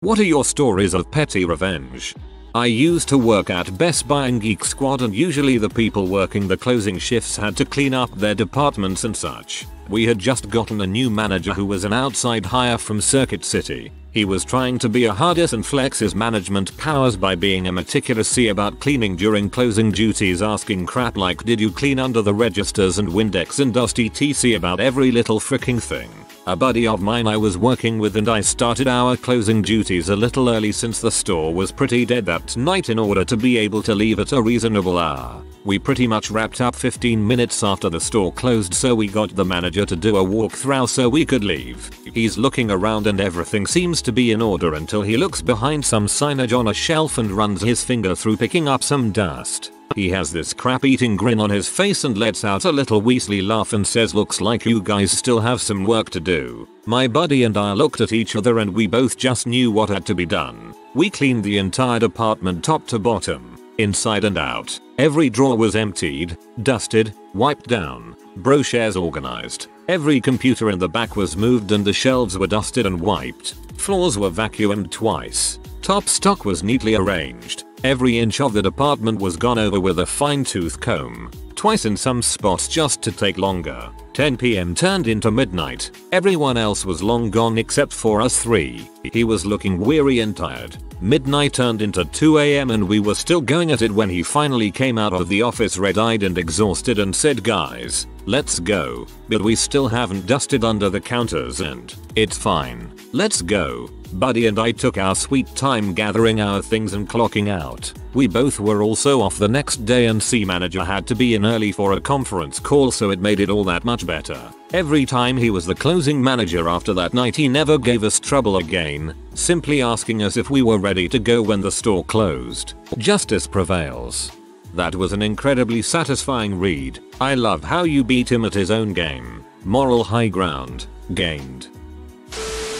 What are your stories of petty revenge? I used to work at Best Buy and Geek Squad and usually the people working the closing shifts had to clean up their departments and such. We had just gotten a new manager who was an outside hire from Circuit City. He was trying to be a hardest and flex his management powers by being a meticulous C about cleaning during closing duties asking crap like did you clean under the registers and Windex and dusty TC about every little freaking thing. A buddy of mine I was working with and I started our closing duties a little early since the store was pretty dead that night in order to be able to leave at a reasonable hour. We pretty much wrapped up 15 minutes after the store closed so we got the manager to do a walkthrough so we could leave. He's looking around and everything seems to be in order until he looks behind some signage on a shelf and runs his finger through picking up some dust. He has this crap eating grin on his face and lets out a little Weasley laugh and says looks like you guys still have some work to do. My buddy and I looked at each other and we both just knew what had to be done. We cleaned the entire department top to bottom, inside and out. Every drawer was emptied, dusted, wiped down, brochures organized. Every computer in the back was moved and the shelves were dusted and wiped. Floors were vacuumed twice. Top stock was neatly arranged. Every inch of the department was gone over with a fine tooth comb. Twice in some spots just to take longer. 10pm turned into midnight. Everyone else was long gone except for us three. He was looking weary and tired. Midnight turned into 2am and we were still going at it when he finally came out of the office red-eyed and exhausted and said guys, let's go. But we still haven't dusted under the counters and, it's fine. Let's go. Buddy and I took our sweet time gathering our things and clocking out. We both were also off the next day and C manager had to be in early for a conference call so it made it all that much better. Every time he was the closing manager after that night he never gave us trouble again, simply asking us if we were ready to go when the store closed. Justice prevails. That was an incredibly satisfying read. I love how you beat him at his own game. Moral high ground. Gained.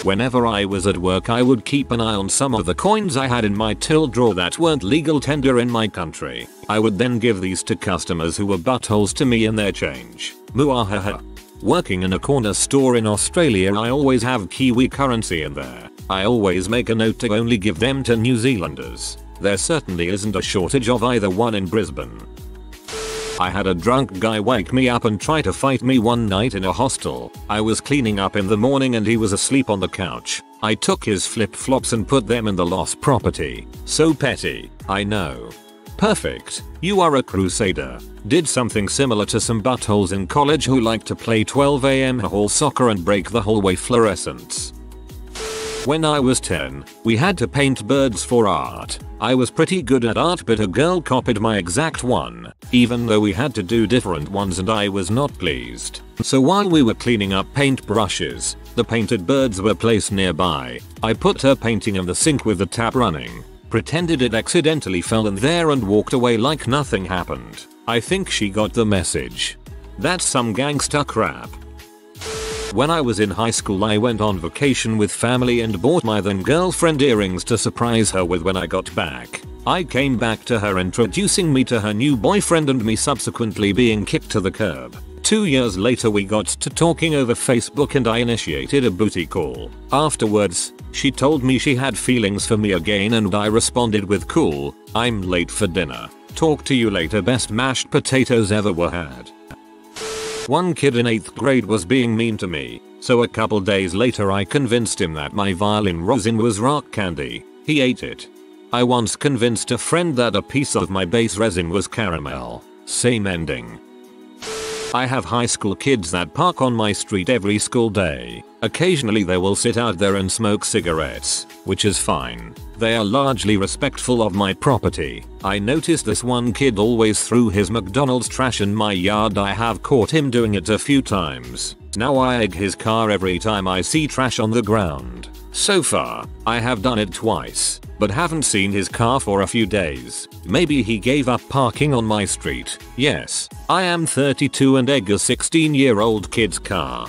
Whenever I was at work I would keep an eye on some of the coins I had in my till drawer that weren't legal tender in my country. I would then give these to customers who were buttholes to me in their change. Muahaha. Working in a corner store in Australia I always have Kiwi currency in there. I always make a note to only give them to New Zealanders. There certainly isn't a shortage of either one in Brisbane. I had a drunk guy wake me up and try to fight me one night in a hostel. I was cleaning up in the morning and he was asleep on the couch. I took his flip flops and put them in the lost property. So petty, I know. Perfect. You are a crusader. Did something similar to some buttholes in college who like to play 12am hall soccer and break the hallway fluorescents. When I was 10, we had to paint birds for art. I was pretty good at art but a girl copied my exact one, even though we had to do different ones and I was not pleased. So while we were cleaning up paint brushes, the painted birds were placed nearby. I put her painting in the sink with the tap running, pretended it accidentally fell in there and walked away like nothing happened. I think she got the message. That's some gangster crap. When I was in high school I went on vacation with family and bought my then girlfriend earrings to surprise her with when I got back. I came back to her introducing me to her new boyfriend and me subsequently being kicked to the curb. Two years later we got to talking over Facebook and I initiated a booty call. Afterwards, she told me she had feelings for me again and I responded with cool, I'm late for dinner. Talk to you later best mashed potatoes ever were had. One kid in 8th grade was being mean to me, so a couple days later I convinced him that my violin rosin was rock candy. He ate it. I once convinced a friend that a piece of my bass rosin was caramel. Same ending. I have high school kids that park on my street every school day. Occasionally they will sit out there and smoke cigarettes, which is fine. They are largely respectful of my property. I noticed this one kid always threw his McDonald's trash in my yard I have caught him doing it a few times. Now I egg his car every time I see trash on the ground. So far, I have done it twice, but haven't seen his car for a few days. Maybe he gave up parking on my street. Yes, I am 32 and egg a 16 year old kid's car.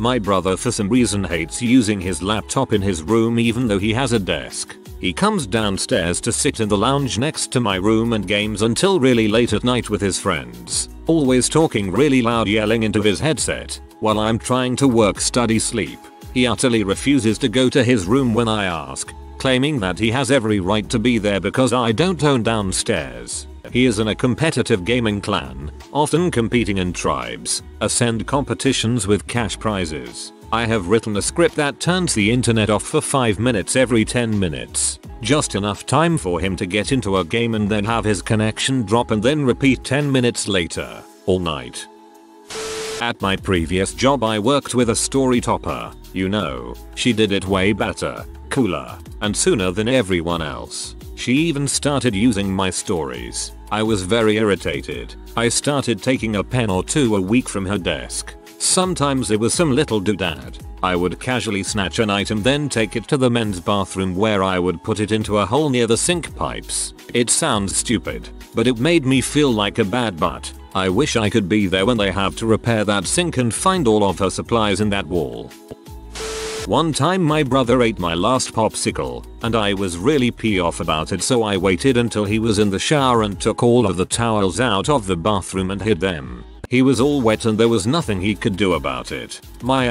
My brother for some reason hates using his laptop in his room even though he has a desk. He comes downstairs to sit in the lounge next to my room and games until really late at night with his friends. Always talking really loud yelling into his headset while I'm trying to work study sleep. He utterly refuses to go to his room when I ask, claiming that he has every right to be there because I don't own downstairs. He is in a competitive gaming clan, often competing in tribes, ascend competitions with cash prizes. I have written a script that turns the internet off for 5 minutes every 10 minutes. Just enough time for him to get into a game and then have his connection drop and then repeat 10 minutes later, all night. At my previous job I worked with a story topper, you know, she did it way better, cooler, and sooner than everyone else. She even started using my stories. I was very irritated. I started taking a pen or two a week from her desk. Sometimes it was some little doodad. I would casually snatch an item then take it to the men's bathroom where I would put it into a hole near the sink pipes. It sounds stupid, but it made me feel like a bad butt. I wish I could be there when they have to repair that sink and find all of her supplies in that wall. One time my brother ate my last popsicle, and I was really pee off about it so I waited until he was in the shower and took all of the towels out of the bathroom and hid them. He was all wet and there was nothing he could do about it. My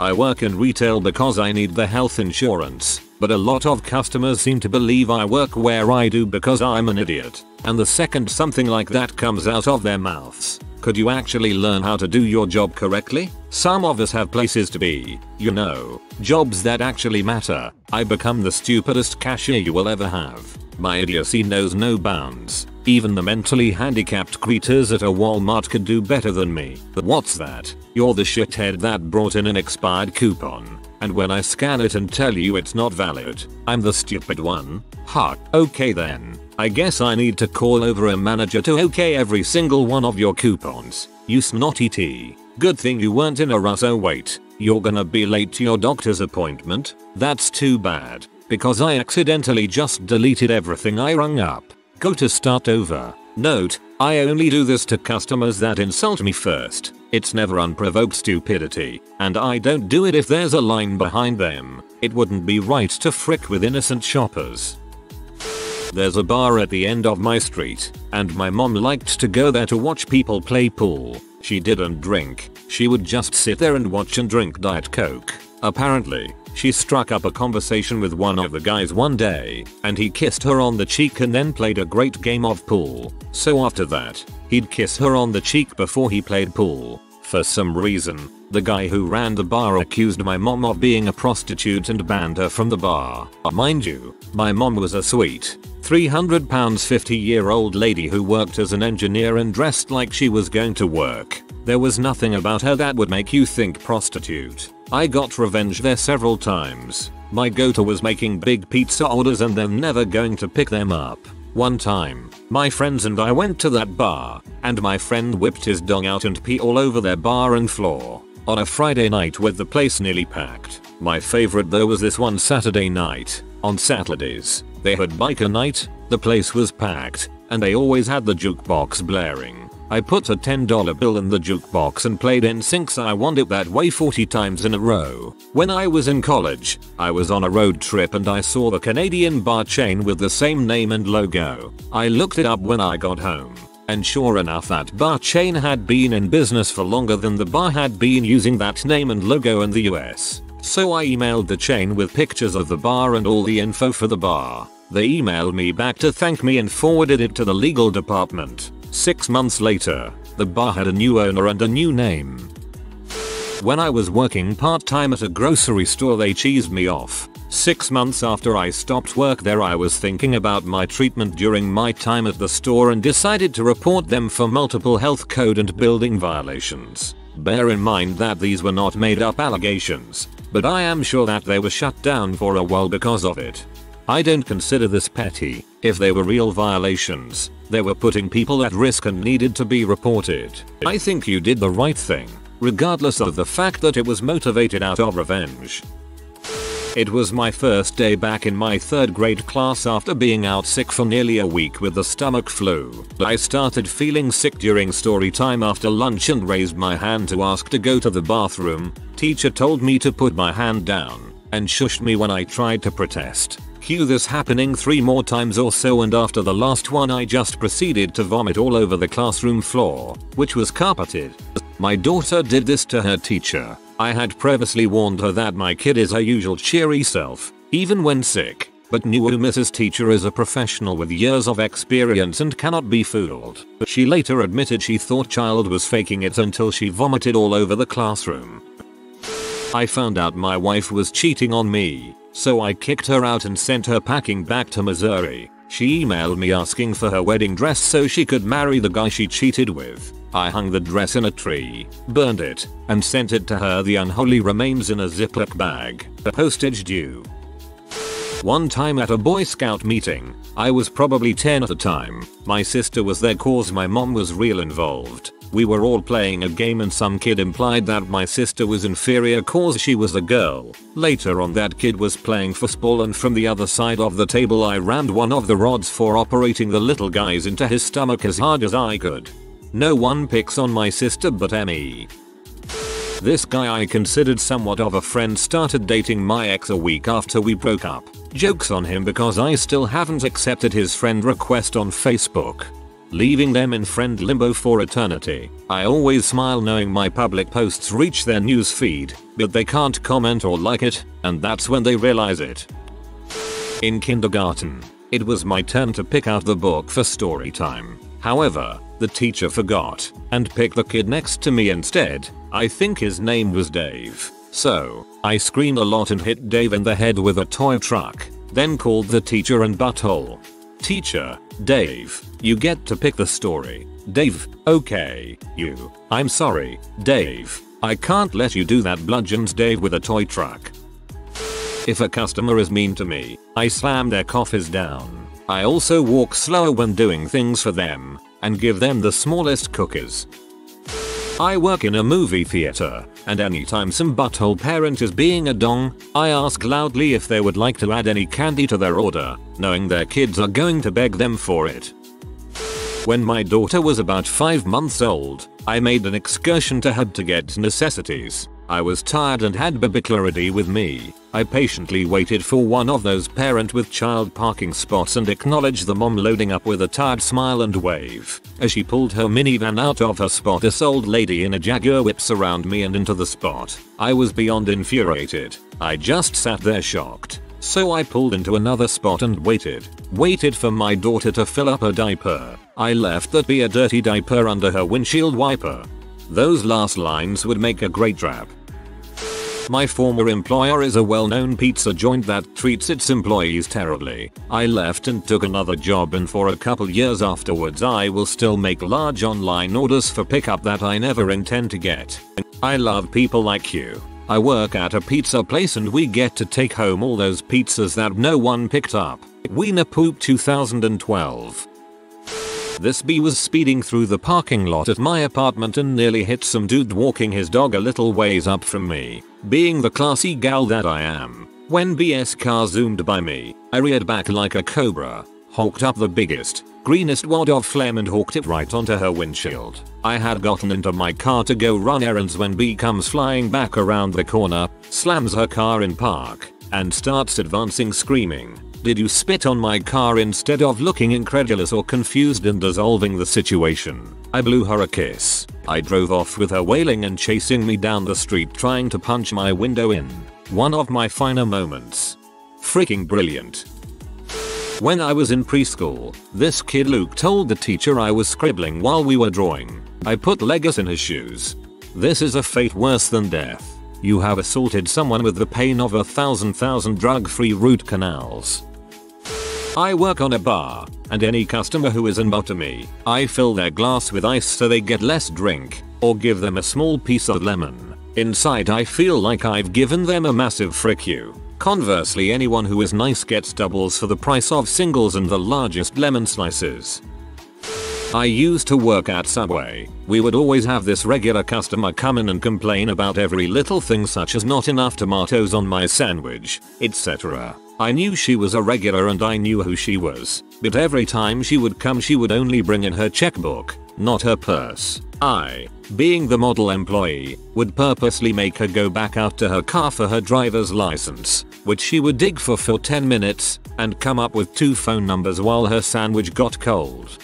I work in retail because I need the health insurance, but a lot of customers seem to believe I work where I do because I'm an idiot. And the second something like that comes out of their mouths, could you actually learn how to do your job correctly? Some of us have places to be, you know, jobs that actually matter. I become the stupidest cashier you will ever have. My idiocy knows no bounds. Even the mentally handicapped creatures at a Walmart could do better than me. But what's that? You're the shithead that brought in an expired coupon. And when I scan it and tell you it's not valid, I'm the stupid one? Ha, okay then. I guess I need to call over a manager to okay every single one of your coupons. You snotty T. Good thing you weren't in a rush oh wait. You're gonna be late to your doctor's appointment? That's too bad. Because I accidentally just deleted everything I rung up. Go to start over. Note, I only do this to customers that insult me first. It's never unprovoked stupidity, and I don't do it if there's a line behind them. It wouldn't be right to frick with innocent shoppers. There's a bar at the end of my street, and my mom liked to go there to watch people play pool. She didn't drink, she would just sit there and watch and drink Diet Coke. Apparently, she struck up a conversation with one of the guys one day, and he kissed her on the cheek and then played a great game of pool. So after that, he'd kiss her on the cheek before he played pool. For some reason, the guy who ran the bar accused my mom of being a prostitute and banned her from the bar. Mind you, my mom was a sweet, 300 pounds 50 year old lady who worked as an engineer and dressed like she was going to work. There was nothing about her that would make you think prostitute. I got revenge there several times. My go-to was making big pizza orders and then never going to pick them up. One time, my friends and I went to that bar, and my friend whipped his dong out and pee all over their bar and floor. On a Friday night with the place nearly packed. My favorite though was this one Saturday night. On Saturdays, they had biker night, the place was packed, and they always had the jukebox blaring. I put a $10 bill in the jukebox and played NSYNC's I Want It That Way 40 times in a row. When I was in college, I was on a road trip and I saw the Canadian bar chain with the same name and logo. I looked it up when I got home. And sure enough that bar chain had been in business for longer than the bar had been using that name and logo in the US. So I emailed the chain with pictures of the bar and all the info for the bar. They emailed me back to thank me and forwarded it to the legal department. Six months later, the bar had a new owner and a new name. When I was working part-time at a grocery store they cheesed me off. Six months after I stopped work there I was thinking about my treatment during my time at the store and decided to report them for multiple health code and building violations. Bear in mind that these were not made up allegations, but I am sure that they were shut down for a while because of it. I don't consider this petty, if they were real violations, they were putting people at risk and needed to be reported. I think you did the right thing, regardless of the fact that it was motivated out of revenge. It was my first day back in my third grade class after being out sick for nearly a week with the stomach flu. I started feeling sick during story time after lunch and raised my hand to ask to go to the bathroom. Teacher told me to put my hand down and shushed me when I tried to protest. Cue this happening 3 more times or so and after the last one I just proceeded to vomit all over the classroom floor, which was carpeted. My daughter did this to her teacher, I had previously warned her that my kid is her usual cheery self, even when sick, but knew Mrs. Teacher is a professional with years of experience and cannot be fooled. She later admitted she thought child was faking it until she vomited all over the classroom. I found out my wife was cheating on me, so I kicked her out and sent her packing back to Missouri. She emailed me asking for her wedding dress so she could marry the guy she cheated with. I hung the dress in a tree, burned it, and sent it to her the unholy remains in a Ziploc bag. A postage due. One time at a Boy Scout meeting, I was probably 10 at the time, my sister was there cause my mom was real involved. We were all playing a game and some kid implied that my sister was inferior cause she was a girl. Later on that kid was playing football and from the other side of the table I rammed one of the rods for operating the little guys into his stomach as hard as I could. No one picks on my sister but me. This guy I considered somewhat of a friend started dating my ex a week after we broke up. Jokes on him because I still haven't accepted his friend request on Facebook. Leaving them in friend limbo for eternity. I always smile knowing my public posts reach their news feed, but they can't comment or like it, and that's when they realize it. In kindergarten, it was my turn to pick out the book for story time. However, the teacher forgot and picked the kid next to me instead. I think his name was Dave. So, I screamed a lot and hit Dave in the head with a toy truck, then called the teacher and butthole. Teacher, Dave, you get to pick the story. Dave, okay, you. I'm sorry, Dave. I can't let you do that bludgeons Dave with a toy truck. If a customer is mean to me, I slam their coffers down. I also walk slower when doing things for them and give them the smallest cookies. I work in a movie theater, and anytime some butthole parent is being a dong, I ask loudly if they would like to add any candy to their order, knowing their kids are going to beg them for it. When my daughter was about 5 months old, I made an excursion to Hub to get necessities. I was tired and had baby clarity with me. I patiently waited for one of those parent with child parking spots and acknowledged the mom loading up with a tired smile and wave. As she pulled her minivan out of her spot this old lady in a Jaguar whips around me and into the spot. I was beyond infuriated. I just sat there shocked. So I pulled into another spot and waited. Waited for my daughter to fill up her diaper. I left that be a dirty diaper under her windshield wiper. Those last lines would make a great rap. My former employer is a well-known pizza joint that treats its employees terribly. I left and took another job and for a couple years afterwards I will still make large online orders for pickup that I never intend to get. I love people like you. I work at a pizza place and we get to take home all those pizzas that no one picked up. Wiener Poop 2012 this bee was speeding through the parking lot at my apartment and nearly hit some dude walking his dog a little ways up from me. Being the classy gal that I am, when BS car zoomed by me, I reared back like a cobra, hawked up the biggest, greenest wad of phlegm and hawked it right onto her windshield. I had gotten into my car to go run errands when B comes flying back around the corner, slams her car in park, and starts advancing screaming. Did you spit on my car instead of looking incredulous or confused and dissolving the situation? I blew her a kiss. I drove off with her wailing and chasing me down the street trying to punch my window in. One of my finer moments. Freaking brilliant. When I was in preschool, this kid Luke told the teacher I was scribbling while we were drawing. I put Legos in his shoes. This is a fate worse than death. You have assaulted someone with the pain of a thousand thousand drug-free root canals. I work on a bar, and any customer who is inbound to me, I fill their glass with ice so they get less drink, or give them a small piece of lemon. Inside I feel like I've given them a massive frick you. Conversely anyone who is nice gets doubles for the price of singles and the largest lemon slices. I used to work at Subway. We would always have this regular customer come in and complain about every little thing such as not enough tomatoes on my sandwich, etc. I knew she was a regular and I knew who she was, but every time she would come she would only bring in her checkbook, not her purse. I, being the model employee, would purposely make her go back out to her car for her driver's license, which she would dig for for 10 minutes, and come up with two phone numbers while her sandwich got cold.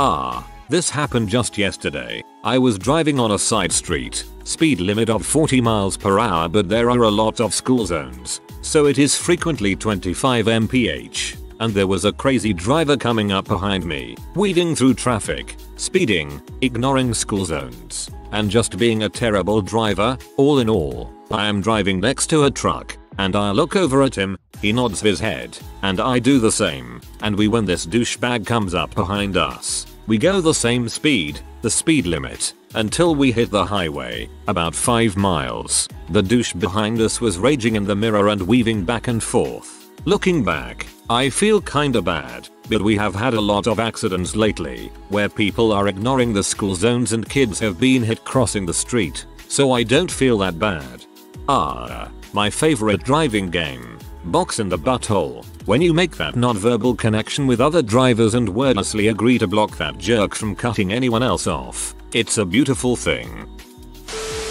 Ah, this happened just yesterday. I was driving on a side street, speed limit of 40 miles per hour but there are a lot of school zones, so it is frequently 25 mph. And there was a crazy driver coming up behind me, weaving through traffic, speeding, ignoring school zones, and just being a terrible driver, all in all, I am driving next to a truck, and I look over at him, he nods his head, and I do the same, and we when this douchebag comes up behind us, we go the same speed, the speed limit, until we hit the highway, about 5 miles. The douche behind us was raging in the mirror and weaving back and forth. Looking back, I feel kinda bad, but we have had a lot of accidents lately, where people are ignoring the school zones and kids have been hit crossing the street, so I don't feel that bad. Ah, my favorite driving game. Box in the butthole. When you make that non-verbal connection with other drivers and wordlessly agree to block that jerk from cutting anyone else off, it's a beautiful thing.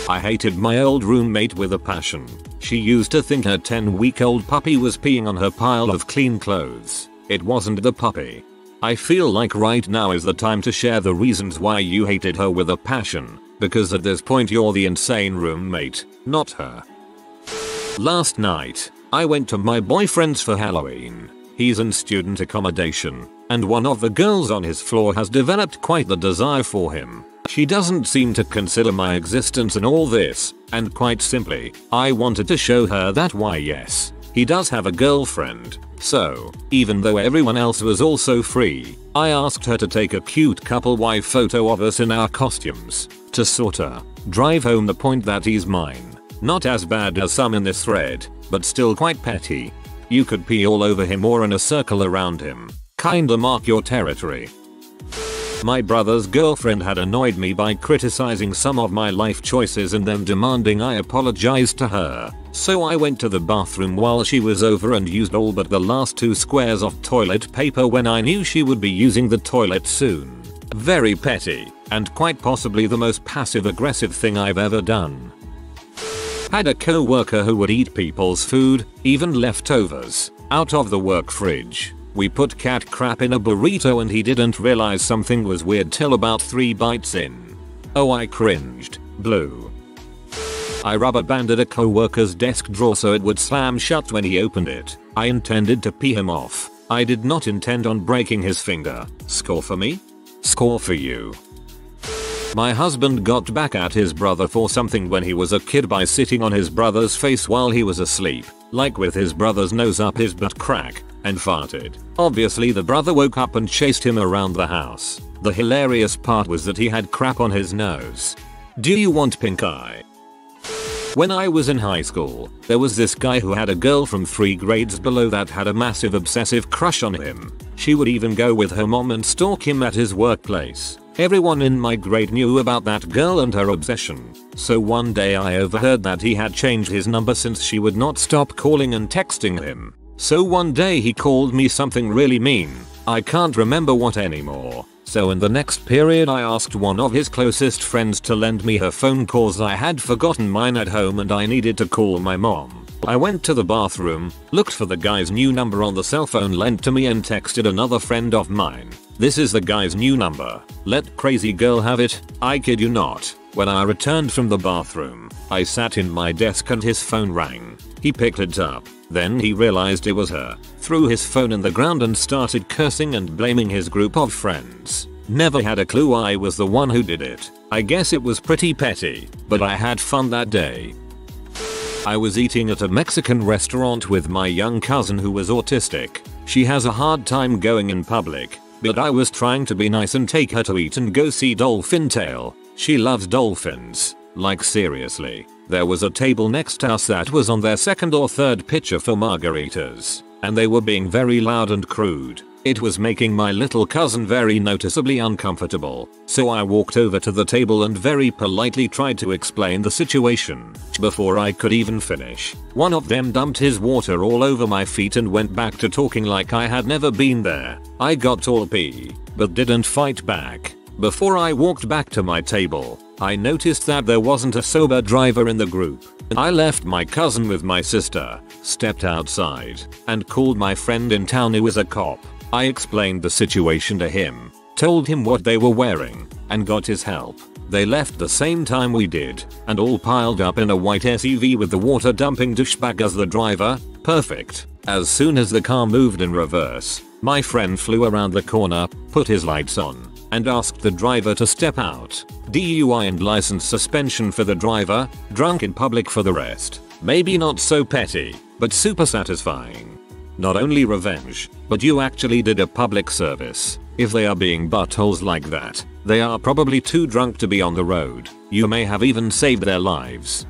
I hated my old roommate with a passion. She used to think her 10 week old puppy was peeing on her pile of clean clothes. It wasn't the puppy. I feel like right now is the time to share the reasons why you hated her with a passion, because at this point you're the insane roommate, not her. Last night, I went to my boyfriend's for Halloween. He's in student accommodation, and one of the girls on his floor has developed quite the desire for him. She doesn't seem to consider my existence in all this, and quite simply, I wanted to show her that why yes, he does have a girlfriend. So, even though everyone else was also free, I asked her to take a cute couple wife photo of us in our costumes, to sorta drive home the point that he's mine. Not as bad as some in this thread, but still quite petty. You could pee all over him or in a circle around him. Kinda mark your territory. My brother's girlfriend had annoyed me by criticizing some of my life choices and then demanding I apologize to her. So I went to the bathroom while she was over and used all but the last two squares of toilet paper when I knew she would be using the toilet soon. Very petty, and quite possibly the most passive aggressive thing I've ever done. Had a co-worker who would eat people's food, even leftovers, out of the work fridge. We put cat crap in a burrito and he didn't realize something was weird till about 3 bites in. Oh I cringed. Blue. I rubber banded a co-worker's desk drawer so it would slam shut when he opened it. I intended to pee him off. I did not intend on breaking his finger. Score for me? Score for you. My husband got back at his brother for something when he was a kid by sitting on his brother's face while he was asleep, like with his brother's nose up his butt crack, and farted. Obviously the brother woke up and chased him around the house. The hilarious part was that he had crap on his nose. Do you want pink eye? When I was in high school, there was this guy who had a girl from 3 grades below that had a massive obsessive crush on him. She would even go with her mom and stalk him at his workplace. Everyone in my grade knew about that girl and her obsession. So one day I overheard that he had changed his number since she would not stop calling and texting him. So one day he called me something really mean. I can't remember what anymore. So in the next period I asked one of his closest friends to lend me her phone cause I had forgotten mine at home and I needed to call my mom. I went to the bathroom, looked for the guy's new number on the cell phone lent to me and texted another friend of mine. This is the guy's new number. Let crazy girl have it. I kid you not. When I returned from the bathroom, I sat in my desk and his phone rang. He picked it up. Then he realized it was her, threw his phone in the ground and started cursing and blaming his group of friends. Never had a clue I was the one who did it. I guess it was pretty petty, but I had fun that day. I was eating at a Mexican restaurant with my young cousin who was autistic. She has a hard time going in public, but I was trying to be nice and take her to eat and go see Dolphin Tale. She loves dolphins. Like seriously. There was a table next to us that was on their second or third pitcher for margaritas. And they were being very loud and crude. It was making my little cousin very noticeably uncomfortable, so I walked over to the table and very politely tried to explain the situation. Before I could even finish, one of them dumped his water all over my feet and went back to talking like I had never been there. I got all pee, but didn't fight back. Before I walked back to my table, I noticed that there wasn't a sober driver in the group. I left my cousin with my sister, stepped outside, and called my friend in town who was a cop. I explained the situation to him, told him what they were wearing, and got his help. They left the same time we did, and all piled up in a white SUV with the water dumping douchebag as the driver. Perfect. As soon as the car moved in reverse, my friend flew around the corner, put his lights on, and asked the driver to step out. DUI and license suspension for the driver, drunk in public for the rest. Maybe not so petty, but super satisfying. Not only revenge, but you actually did a public service. If they are being buttholes like that, they are probably too drunk to be on the road. You may have even saved their lives.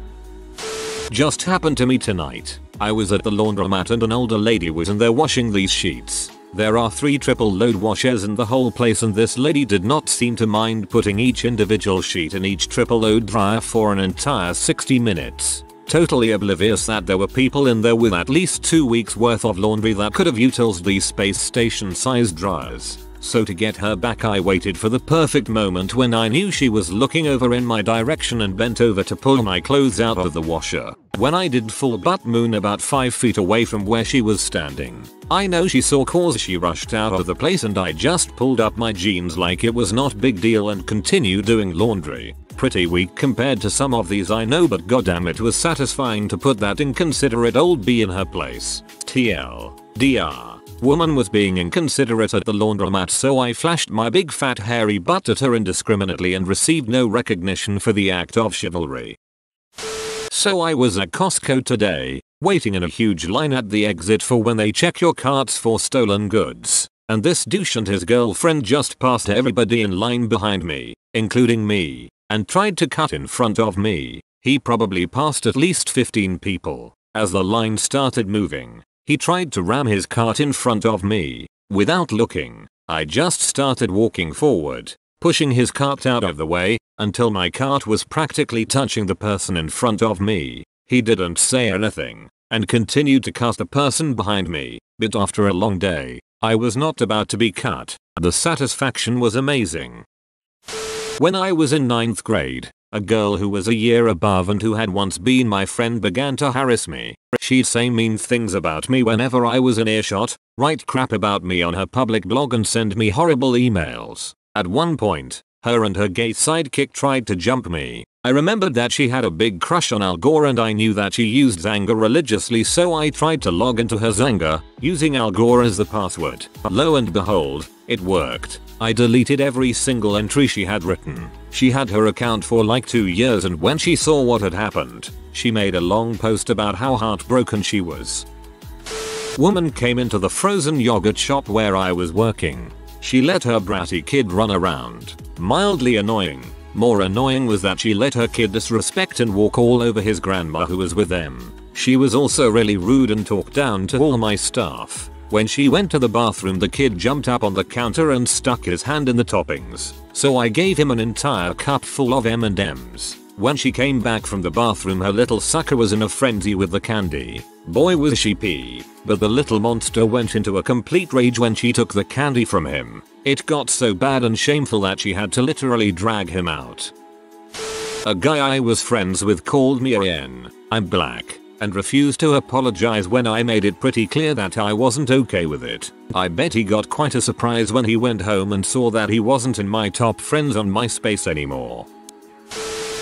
Just happened to me tonight. I was at the laundromat and an older lady was in there washing these sheets. There are three triple load washers in the whole place and this lady did not seem to mind putting each individual sheet in each triple load dryer for an entire 60 minutes. Totally oblivious that there were people in there with at least 2 weeks worth of laundry that could have utilized these space station sized dryers. So to get her back I waited for the perfect moment when I knew she was looking over in my direction and bent over to pull my clothes out of the washer. When I did full butt moon about 5 feet away from where she was standing. I know she saw cause she rushed out of the place and I just pulled up my jeans like it was not big deal and continued doing laundry. Pretty weak compared to some of these I know but goddamn it was satisfying to put that inconsiderate old bee in her place. TL. DR. Woman was being inconsiderate at the laundromat so I flashed my big fat hairy butt at her indiscriminately and received no recognition for the act of chivalry. So I was at Costco today, waiting in a huge line at the exit for when they check your carts for stolen goods. And this douche and his girlfriend just passed everybody in line behind me, including me, and tried to cut in front of me. He probably passed at least 15 people. As the line started moving, he tried to ram his cart in front of me. Without looking, I just started walking forward, pushing his cart out of the way, until my cart was practically touching the person in front of me. He didn't say anything, and continued to cut the person behind me, but after a long day, I was not about to be cut. The satisfaction was amazing. When I was in 9th grade, a girl who was a year above and who had once been my friend began to harass me. She'd say mean things about me whenever I was in earshot, write crap about me on her public blog and send me horrible emails. At one point, her and her gay sidekick tried to jump me. I remembered that she had a big crush on Al Gore and I knew that she used Xanga religiously so I tried to log into her Xanga, using Al Gore as the password. Lo and behold, it worked. I deleted every single entry she had written. She had her account for like 2 years and when she saw what had happened, she made a long post about how heartbroken she was. Woman came into the frozen yogurt shop where I was working. She let her bratty kid run around. Mildly annoying. More annoying was that she let her kid disrespect and walk all over his grandma who was with them. She was also really rude and talked down to all my staff. When she went to the bathroom the kid jumped up on the counter and stuck his hand in the toppings. So I gave him an entire cup full of M&Ms. When she came back from the bathroom her little sucker was in a frenzy with the candy. Boy was she pee. But the little monster went into a complete rage when she took the candy from him. It got so bad and shameful that she had to literally drag him out. A guy I was friends with called me N. I'm black and refused to apologize when I made it pretty clear that I wasn't okay with it. I bet he got quite a surprise when he went home and saw that he wasn't in my top friends on MySpace anymore.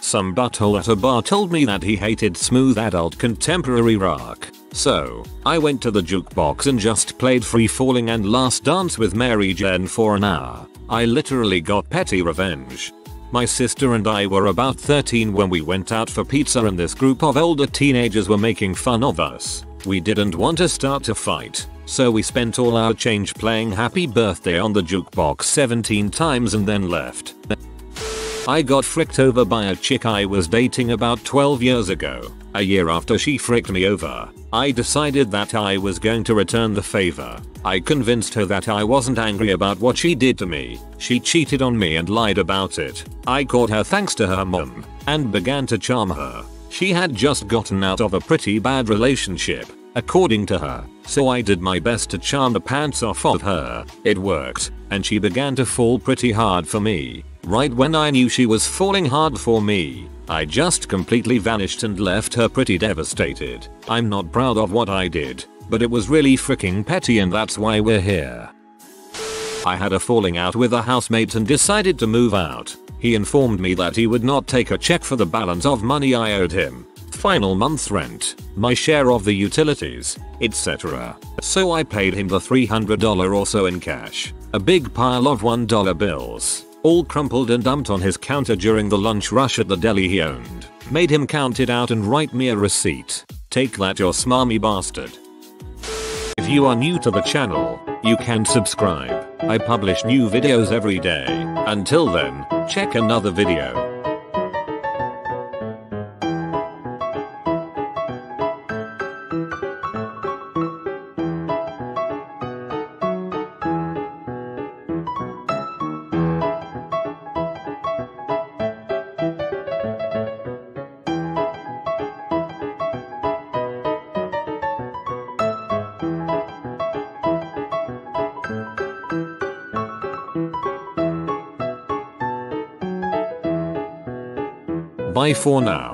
Some butthole at a bar told me that he hated smooth adult contemporary rock. So, I went to the jukebox and just played Free Falling and Last Dance with Mary Jane for an hour. I literally got petty revenge. My sister and I were about 13 when we went out for pizza and this group of older teenagers were making fun of us. We didn't want to start a fight, so we spent all our change playing happy birthday on the jukebox 17 times and then left. I got fricked over by a chick I was dating about 12 years ago. A year after she fricked me over, I decided that I was going to return the favor. I convinced her that I wasn't angry about what she did to me. She cheated on me and lied about it. I caught her thanks to her mom and began to charm her. She had just gotten out of a pretty bad relationship, according to her, so I did my best to charm the pants off of her. It worked, and she began to fall pretty hard for me. Right when I knew she was falling hard for me, I just completely vanished and left her pretty devastated. I'm not proud of what I did, but it was really freaking petty and that's why we're here. I had a falling out with a housemate and decided to move out. He informed me that he would not take a check for the balance of money I owed him, final month's rent, my share of the utilities, etc. So I paid him the $300 or so in cash, a big pile of $1 bills, all crumpled and dumped on his counter during the lunch rush at the deli he owned. Made him count it out and write me a receipt. Take that you smarmy bastard. If you are new to the channel, you can subscribe. I publish new videos every day. Until then, check another video. Bye for now.